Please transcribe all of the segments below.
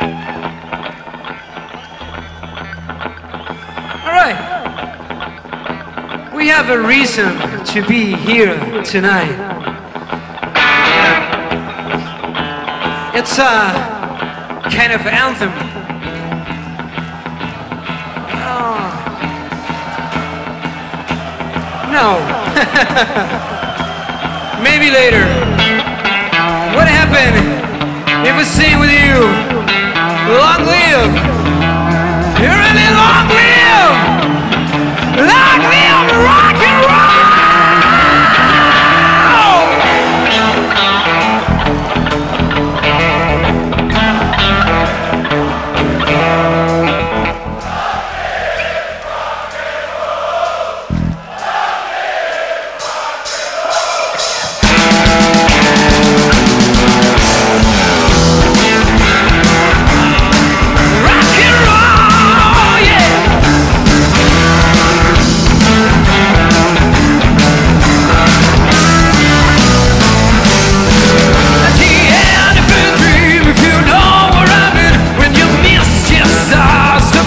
All right. We have a reason to be here tonight. It's a kind of anthem. Oh. No. Maybe later. What happened if we sing with you?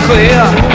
clear.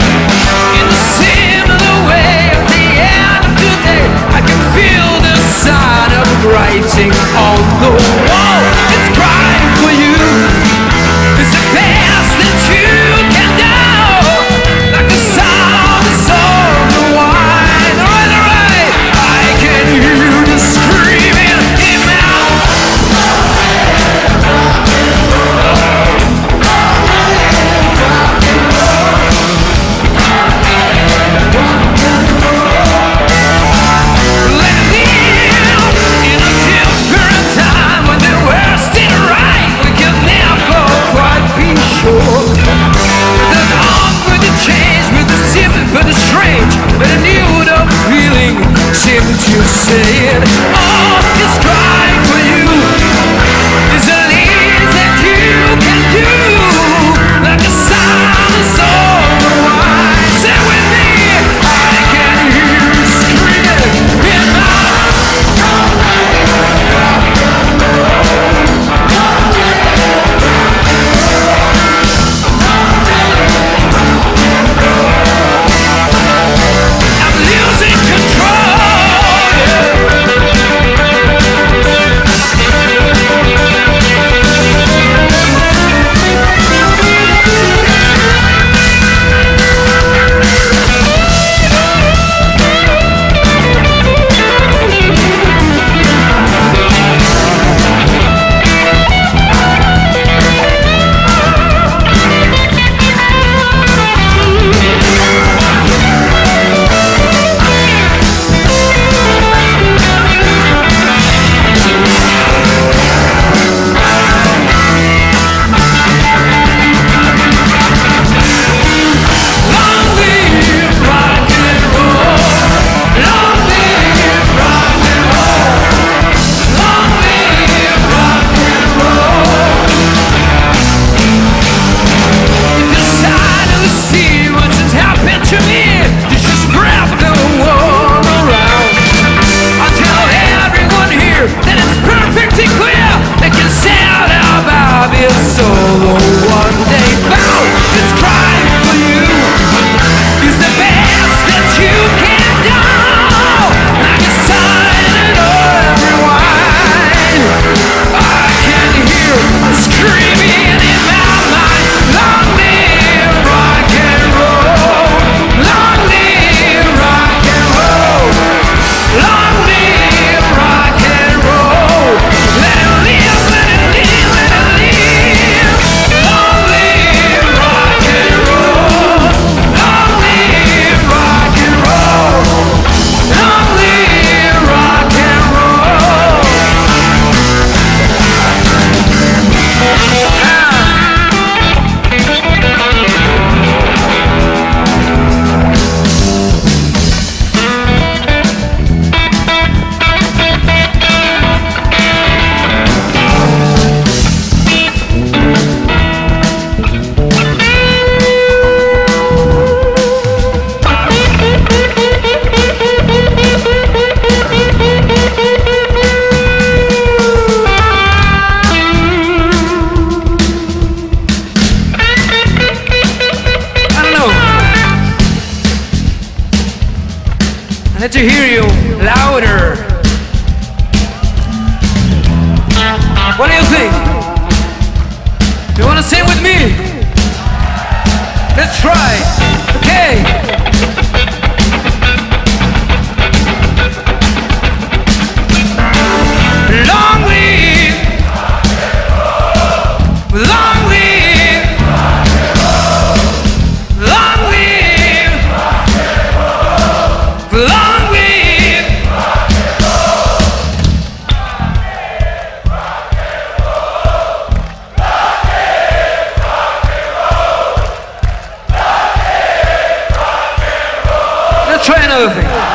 was strange, but I knew the feeling seemed to say it all. Ah. Let to hear you louder. What do you think? You wanna sing with me? Let's try. Okay. try another.